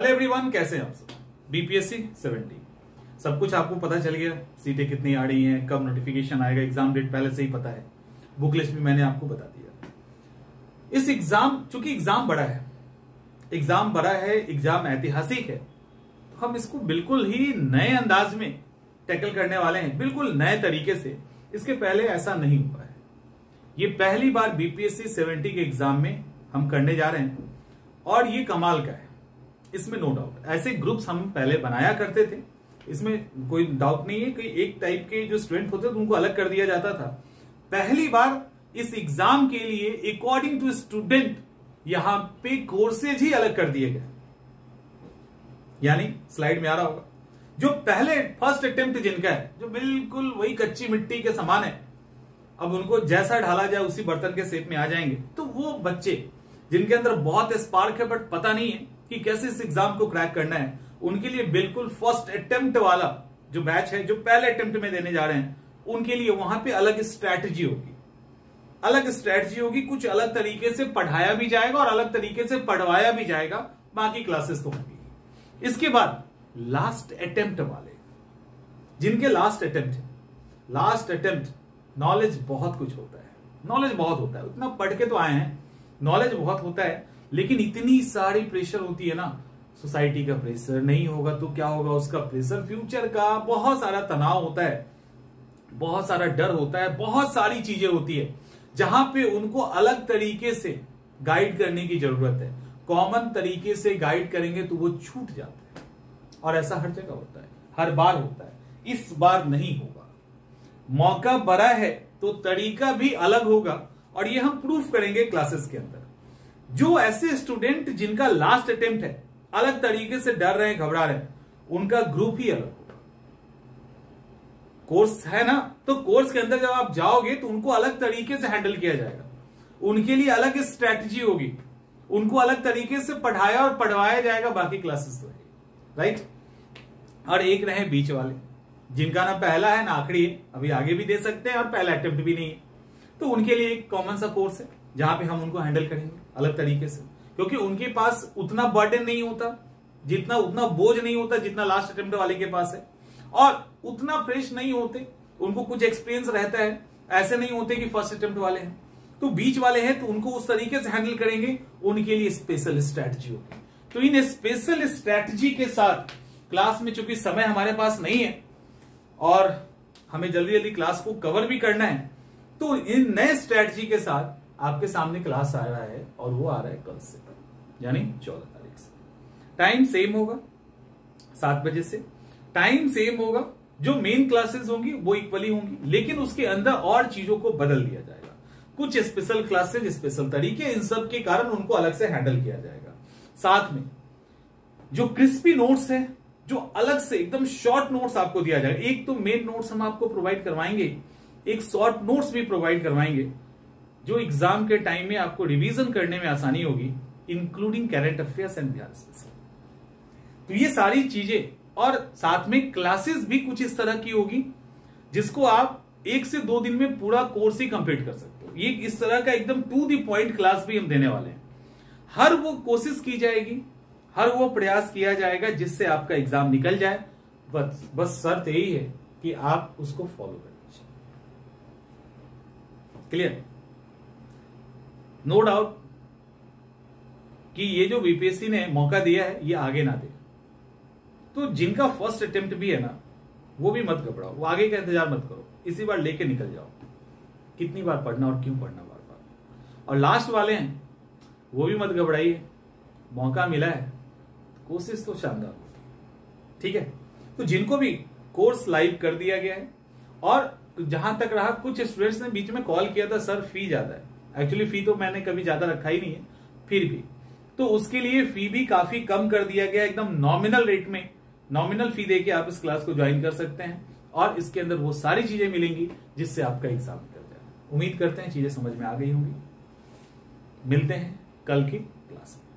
Hello everyone, कैसे हैं आप सब? बीपीएससी 70 सब कुछ आपको पता चल गया। सीटें कितनी आ रही हैं, कब नोटिफिकेशन आएगा एग्ज़ाम डेट पहले से ही पता है। बुक लिस्ट भी मैंने आपको बता दिया। इस एग्ज़ाम चूँकि एग्ज़ाम बड़ा है एग्ज़ाम बड़ा है एग्ज़ाम ऐतिहासिक है तो हम इसको बिल्कुल ही नए अंदाज में टैकल करने वाले हैं, बिल्कुल नए तरीके से। इसके पहले ऐसा नहीं हुआ है। ये पहली बार बीपीएससी 70 के एग्ज़ाम में हम करने जा रहे हैं, और ये कमाल का है। इसमें नो डाउट ऐसे ग्रुप्स हम पहले बनाया करते थे। इसमें कोई डाउट नहीं है कि एक टाइप के जो स्टूडेंट होते थे, उनको अलग कर दिया जाता था। पहली बार इस एग्ज़ाम के लिए अकॉर्डिंग टू स्टूडेंट यहाँ पे कोर्सेज ही अलग कर दिए गए। यानी स्लाइड में आ रहा होगा। जो पहले फ़र्स्ट अटेम्प्ट जिनका है, जो बिल्कुल वही कच्ची मिट्टी के समान है, अब उनको जैसा ढाला जाए, उसी बर्तन के सेप में आ जाएँगे। तो वो बच्चे, जिनके अंदर बहुत स्पार्क है बट पता नहीं है कि कैसे इस एग्ज़ाम को क्रैक करना है। उनके लिए बिल्कुल फ़र्स्ट अटेम्प्ट वाला जो बैच है, जो पहले अटेम्प्ट में देने जा रहे हैं, उनके लिए वहाँ पे अलग स्ट्रैटेजी होगी। अलग स्ट्रैटेजी होगी, कुछ अलग तरीके से पढ़ाया भी जाएगा और अलग तरीके से पढ़वाया भी जाएगा, बाकी क्लासेस तो होंगी। इसके बाद लास्ट अटेम्प्ट वाले, जिनके last attempt last attempt knowledge बहुत कुछ होता है। नॉलेज बहुत होता है। उतना पढ़ के तो आए हैं। नॉलेज बहुत होता है। लेकिन इतनी सारी प्रेशर होती है ना, सोसाइटी का प्रेशर नहीं होगा तो क्या होगा? उसका प्रेशर फ्यूचर का बहुत सारा तनाव होता है, बहुत सारा डर होता है, बहुत सारी चीज़ें होती है, जहाँ पे उनको अलग तरीके से गाइड करने की ज़रूरत है। कॉमन तरीके से गाइड करेंगे तो वो छूट जाते हैं। और ऐसा हर जगह होता है, हर बार होता है, इस बार नहीं होगा। मौका बड़ा है तो तरीका भी अलग होगा, और ये हम प्रूफ करेंगे क्लासेस के अंदर। जो ऐसे स्टूडेंट जिनका लास्ट अटेम्प्ट है, अलग तरीके से डर रहे हैं, घबरा रहे हैं, उनका ग्रुप ही अलग कोर्स है ना? तो कोर्स के अंदर जब आप जाओगे तो उनको अलग तरीके से हैंडल किया जाएगा। उनके लिए अलग स्ट्रैटेजी होगी। उनको अलग तरीके से पढ़ाया और पढ़वाया जाएगा, बाकी क्लासेस तो राइट और एक रहे बीच वाले, जिनका ना पहला है, ना आखिरी है, अभी आगे भी दे सकते हैं और पहला अटेम्प्ट भी नहीं है। तो उनके लिए एक कॉमन सा कोर्स है। जहाँ पे हम उनको हैंडल करेंगे, अलग तरीके से। क्योंकि उनके पास उतना बर्डन नहीं होता, जितना, उतना बोझ नहीं होता जितना लास्ट अटेम्प्ट वाले के पास है। और उतना फ्रेश नहीं होते, उनको कुछ एक्सपीरियंस रहता है, ऐसे नहीं होते कि फ़र्स्ट अटेम्प्ट वाले हैं। तो बीच वाले हैं तो उनको उस तरीके से हैंडल करेंगे, उनके लिए स्पेशल स्ट्रैटेजी होगी तो इन स्पेशल स्ट्रैटेजी के साथ क्लास में चूँकि समय हमारे पास नहीं है, और हमें जल्दी जल्दी क्लास को कवर भी करना है तो इन नए स्ट्रैटेजी के साथ आपके सामने क्लास आ रहा है और वो आ रहा है कल से, यानी चौदह तारीख से। टाइम सेम होगा, सात बजे से। टाइम सेम होगा, जो मेन क्लासेस होंगी, वो इक्वली होंगी, लेकिन उसके अंदर और चीज़ों को बदल दिया जाएगा। कुछ स्पेशल क्लासेस स्पेशल तरीके, इन सब के कारण उनको अलग से हैंडल किया जाएगा। साथ में, जो क्रिस्पी नोट्स है, जो अलग से एकदम शॉर्ट नोट्स आपको दिया जाएगा। एक तो मेन नोट्स हम आपको प्रोवाइड करवाएँगे, एक शॉर्ट नोट्स भी प्रोवाइड करवाएँगे जो एग्ज़ाम के टाइम में आपको रिवीजन करने में आसानी होगी including current affairs and Bihar तो ये सारी चीज़ें, और साथ में क्लासेस भी कुछ इस तरह की होगी, जिसको आप एक से दो दिन में पूरा कोर्स ही कंप्लीट कर सकते हो। ये इस तरह का एकदम टू दी पॉइंट क्लास भी हम देने वाले हैं। हर वो कोशिश की जाएगी, हर वो प्रयास किया जाएगा जिससे आपका एग्ज़ाम निकल जाए। बस बस शर्त यही है कि आप उसको फॉलो कर लीजिए क्लियर नो डाउट कि ये जो बीपीएससी ने मौका दिया है, ये आगे ना दे। तो जिनका फ़र्स्ट अटेम्प्ट भी है ना, वो भी मत घबराओ। वो आगे का इंतज़ार मत करो। इसी बार लेके निकल जाओ। कितनी बार पढ़ना और क्यों पढ़ना बार बार? और लास्ट वाले हैं, वो भी मत घबराइए। मौका मिला है। कोशिश तो शानदार होती ठीक है? तो जिनको भी कोर्स लाइव कर दिया गया है, और जहाँ तक रहा, कुछ स्टूडेंट्स ने बीच में कॉल किया था सर फ़ी ज़्यादा है। एक्चुअली फ़ी तो मैंने कभी ज़्यादा रखा ही नहीं है, फिर भी। तो उसके लिए फ़ी भी काफ़ी कम कर दिया गया, एकदम नॉमिनल रेट में। नॉमिनल फ़ी देके आप इस क्लास को ज्वाइन कर सकते हैं और इसके अंदर वो सारी चीज़ें मिलेंगी जिससे आपका एग्ज़ाम निकल जाए। उम्मीद करते हैं चीज़ें समझ में आ गई होंगी। मिलते हैं कल की क्लास में।